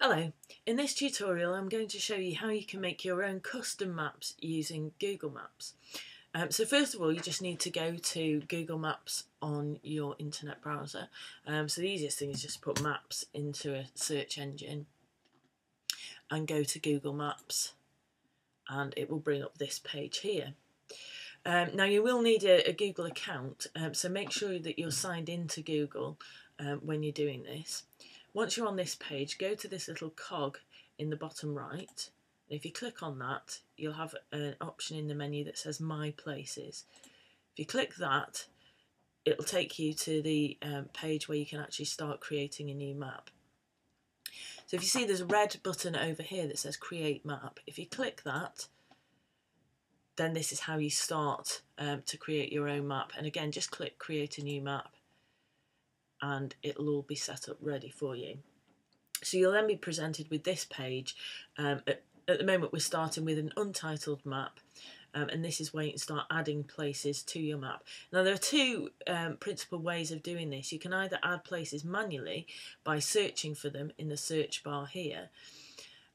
Hello, in this tutorial I'm going to show you how you can make your own custom maps using Google Maps. Um, so first of all you just need to go to Google Maps on your internet browser. Um, so the easiest thing is just put maps into a search engine and go to Google Maps and it will bring up this page here. Um, now you will need a, a Google account um, so make sure that you're signed into Google um, when you're doing this. Once you're on this page, go to this little cog in the bottom right. And if you click on that, you'll have an option in the menu that says My Places. If you click that, it'll take you to the um, page where you can actually start creating a new map. So if you see there's a red button over here that says Create Map, if you click that, then this is how you start um, to create your own map. And again, just click Create a New Map and it'll all be set up ready for you. So you'll then be presented with this page. Um, at, at, the moment we're starting with an untitled map um, and this is where you can start adding places to your map. Now there are two um, principal ways of doing this. You can either add places manually by searching for them in the search bar here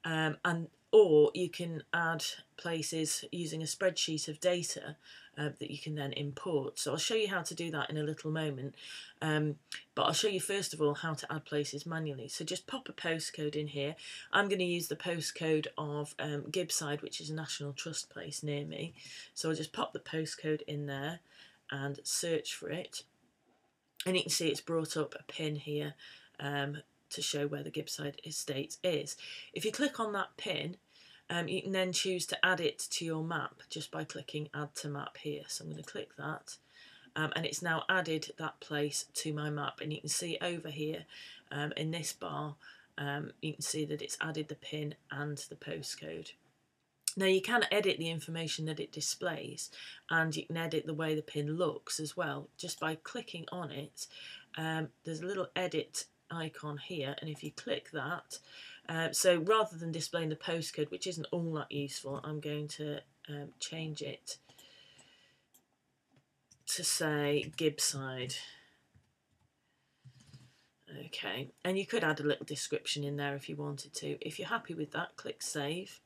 um, and or you can add places using a spreadsheet of data uh, that you can then import. So I'll show you how to do that in a little moment, um, but I'll show you first of all how to add places manually. So just pop a postcode in here. I'm going to use the postcode of um, Gibside, which is a National Trust place near me. So I'll just pop the postcode in there and search for it. And you can see it's brought up a pin here um, to show where the Gibside Estate is. If you click on that pin, um, you can then choose to add it to your map just by clicking add to map here. So I'm going to click that um, and it's now added that place to my map and you can see over here um, in this bar um, you can see that it's added the pin and the postcode. Now you can edit the information that it displays and you can edit the way the pin looks as well just by clicking on it. Um, there's a little edit icon here and if you click that uh, so rather than displaying the postcode which isn't all that useful I'm going to um, change it to say Gibside okay and you could add a little description in there if you wanted to. If you're happy with that click save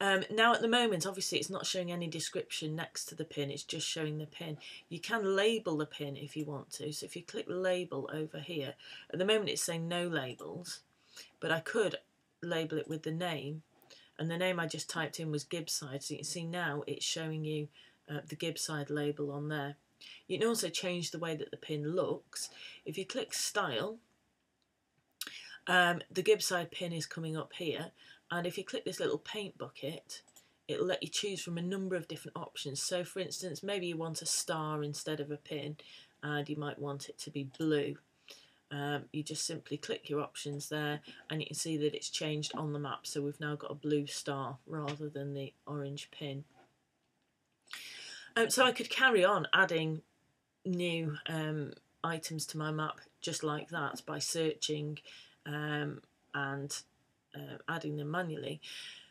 um, now at the moment, obviously it's not showing any description next to the pin, it's just showing the pin. You can label the pin if you want to. So if you click label over here, at the moment it's saying no labels, but I could label it with the name. And the name I just typed in was Gibside. So you can see now it's showing you uh, the Gibside label on there. You can also change the way that the pin looks. If you click style, um, the Gibside pin is coming up here and if you click this little paint bucket it'll let you choose from a number of different options. So for instance maybe you want a star instead of a pin and you might want it to be blue. Um, you just simply click your options there and you can see that it's changed on the map. So we've now got a blue star rather than the orange pin. Um, so I could carry on adding new um, items to my map just like that by searching um, and uh, adding them manually.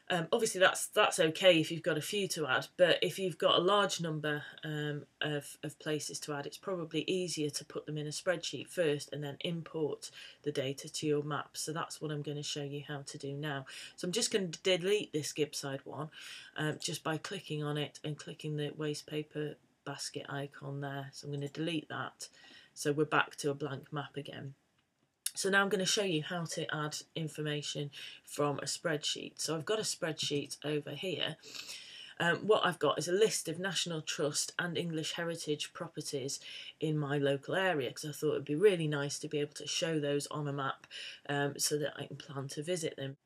Um, obviously, that's that's okay if you've got a few to add, but if you've got a large number um, of, of places to add, it's probably easier to put them in a spreadsheet first and then import the data to your map. So that's what I'm going to show you how to do now. So I'm just going to delete this Gibside one um, just by clicking on it and clicking the waste paper basket icon there. So I'm going to delete that. So we're back to a blank map again. So now I'm going to show you how to add information from a spreadsheet. So I've got a spreadsheet over here. Um, what I've got is a list of National Trust and English Heritage properties in my local area because I thought it would be really nice to be able to show those on a map um, so that I can plan to visit them.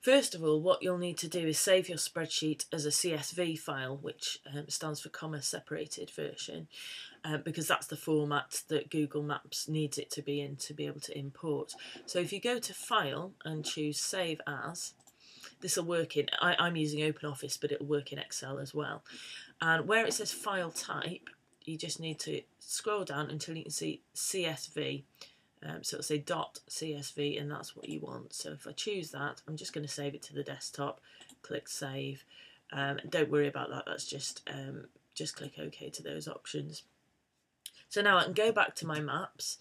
First of all, what you'll need to do is save your spreadsheet as a CSV file, which um, stands for comma separated version, uh, because that's the format that Google Maps needs it to be in to be able to import. So if you go to File and choose Save As, this will work in, I, I'm using OpenOffice, but it'll work in Excel as well. And where it says File Type, you just need to scroll down until you can see CSV. Um, so it'll say .csv and that's what you want. So if I choose that, I'm just going to save it to the desktop, click save. Um, don't worry about that, that's just, um, just click OK to those options. So now I can go back to my maps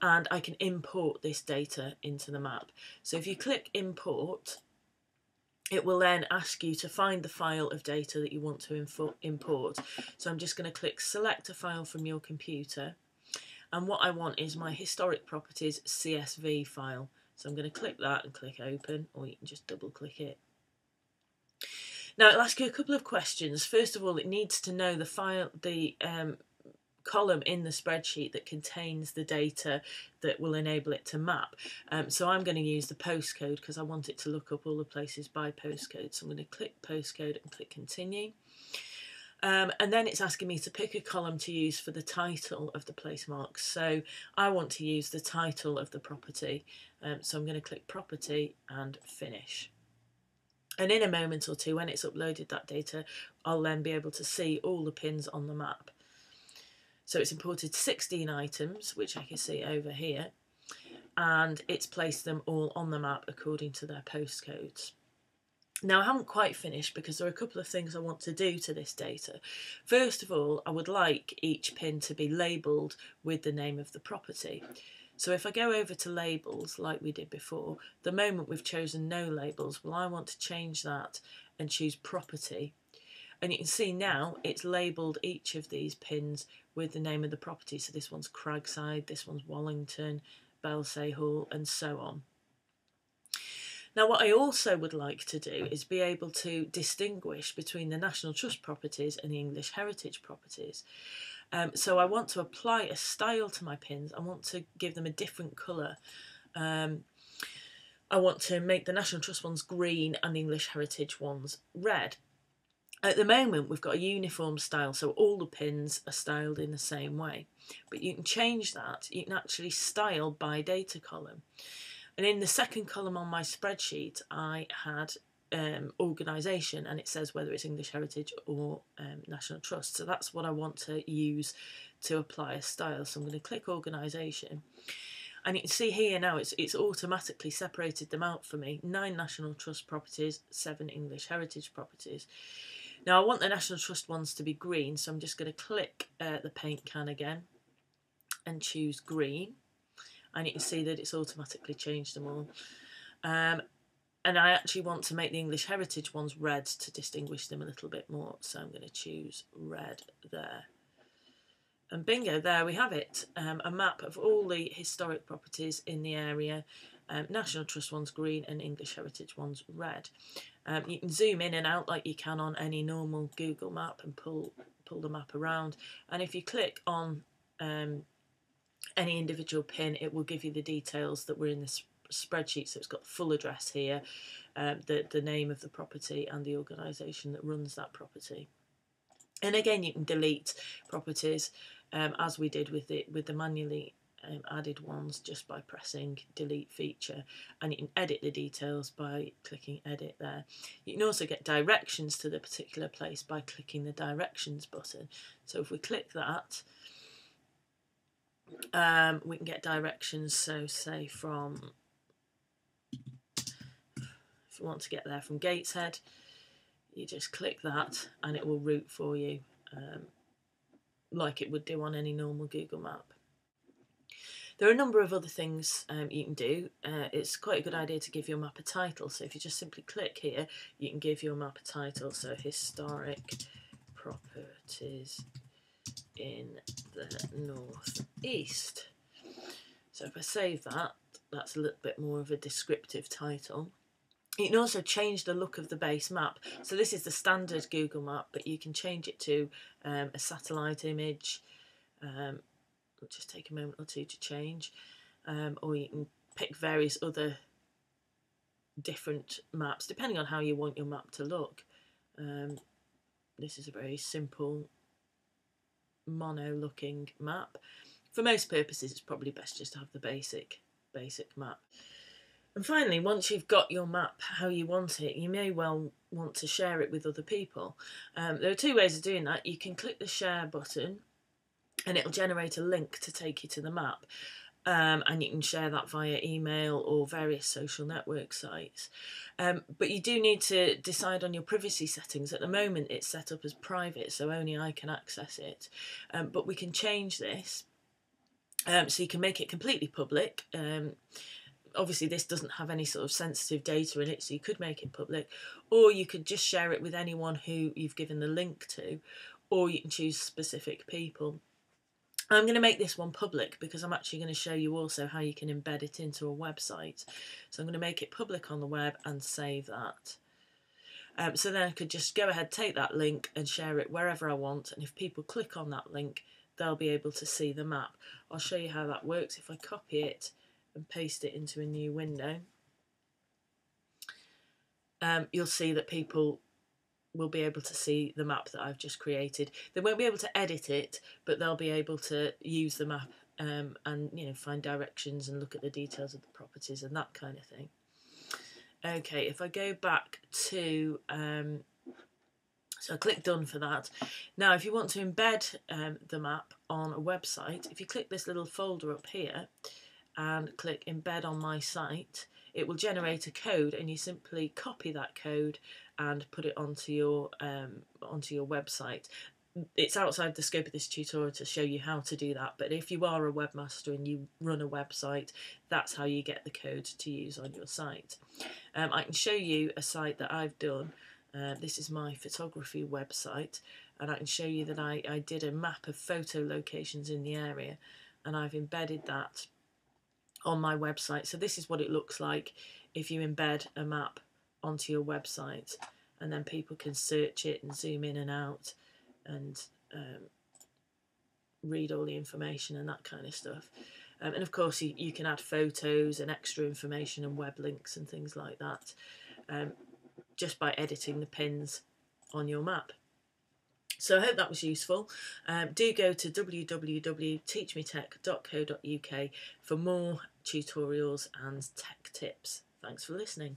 and I can import this data into the map. So if you click import, it will then ask you to find the file of data that you want to import. So I'm just going to click select a file from your computer and what I want is my historic properties CSV file. So I'm going to click that and click open or you can just double click it. Now it'll ask you a couple of questions. First of all, it needs to know the file, the um, column in the spreadsheet that contains the data that will enable it to map. Um, so I'm going to use the postcode because I want it to look up all the places by postcode. So I'm going to click postcode and click continue. Um, and then it's asking me to pick a column to use for the title of the place marks. So I want to use the title of the property. Um, so I'm going to click property and finish. And in a moment or two, when it's uploaded that data, I'll then be able to see all the pins on the map. So it's imported 16 items, which I can see over here, and it's placed them all on the map according to their postcodes. Now I haven't quite finished because there are a couple of things I want to do to this data. First of all, I would like each pin to be labelled with the name of the property. So if I go over to labels like we did before, the moment we've chosen no labels, well I want to change that and choose property. And you can see now it's labelled each of these pins with the name of the property. So this one's Cragside, this one's Wallington, Belsay Hall, and so on. Now, what I also would like to do is be able to distinguish between the National Trust properties and the English Heritage properties. Um, so I want to apply a style to my pins. I want to give them a different colour. Um, I want to make the National Trust ones green and the English Heritage ones red. At the moment, we've got a uniform style, so all the pins are styled in the same way. But you can change that. You can actually style by data column. And in the second column on my spreadsheet, I had um, organisation and it says whether it's English Heritage or um, National Trust. So that's what I want to use to apply a style. So I'm going to click organisation. And you can see here now it's it's automatically separated them out for me. Nine National Trust properties, seven English Heritage properties. Now I want the National Trust ones to be green, so I'm just going to click uh, the paint can again and choose green. And you can see that it's automatically changed them all. Um, and I actually want to make the English Heritage ones red to distinguish them a little bit more. So I'm going to choose red there. And bingo, there we have it. Um, a map of all the historic properties in the area. Um, National Trust ones green and English Heritage ones red. Um, you can zoom in and out like you can on any normal Google map and pull pull the map around. And if you click on um, any individual pin, it will give you the details that were in this spreadsheet. So it's got the full address here, um, the, the name of the property and the organisation that runs that property. And again, you can delete properties um, as we did with the, with the manually um, added ones just by pressing delete feature and you can edit the details by clicking edit there. You can also get directions to the particular place by clicking the directions button. So if we click that um, we can get directions so say from if you want to get there from Gateshead you just click that and it will route for you um, like it would do on any normal Google map. There are a number of other things um, you can do. Uh, it's quite a good idea to give your map a title. So if you just simply click here, you can give your map a title. So historic properties in the northeast. So if I save that, that's a little bit more of a descriptive title. You can also change the look of the base map. So this is the standard Google map, but you can change it to um, a satellite image. Um, it'll just take a moment or two to change. Um, or you can pick various other different maps, depending on how you want your map to look. Um, this is a very simple mono looking map. For most purposes it's probably best just to have the basic basic map. And finally, once you've got your map how you want it, you may well want to share it with other people. Um, there are two ways of doing that. You can click the share button and it'll generate a link to take you to the map. Um, and you can share that via email or various social network sites. Um, but you do need to decide on your privacy settings. At the moment, it's set up as private, so only I can access it. Um, but we can change this Um, so you can make it completely public. Um, obviously, this doesn't have any sort of sensitive data in it, so you could make it public, or you could just share it with anyone who you've given the link to, or you can choose specific people. I'm going to make this one public because I'm actually going to show you also how you can embed it into a website. So I'm going to make it public on the web and save that. Um, so then I could just go ahead, take that link and share it wherever I want. And if people click on that link, they'll be able to see the map. I'll show you how that works if I copy it and paste it into a new window. Um, you'll see that people will be able to see the map that I've just created. They won't be able to edit it, but they'll be able to use the map um, and you know find directions and look at the details of the properties and that kind of thing. Okay, if I go back to um, so I click done for that. Now, if you want to embed um, the map on a website, if you click this little folder up here and click embed on my site, it will generate a code and you simply copy that code and put it onto your um, onto your website. It's outside the scope of this tutorial to show you how to do that, but if you are a webmaster and you run a website, that's how you get the code to use on your site. Um, I can show you a site that I've done. Uh, this is my photography website, and I can show you that I, I did a map of photo locations in the area, and I've embedded that on my website. So this is what it looks like if you embed a map onto your website and then people can search it and zoom in and out and um, read all the information and that kind of stuff. Um, and of course, you, you can add photos and extra information and web links and things like that um, just by editing the pins on your map. So I hope that was useful. Um, do go to www.teachmetech.co.uk for more tutorials and tech tips. Thanks for listening.